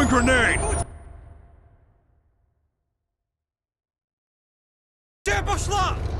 Throwing grenade! Der пошла!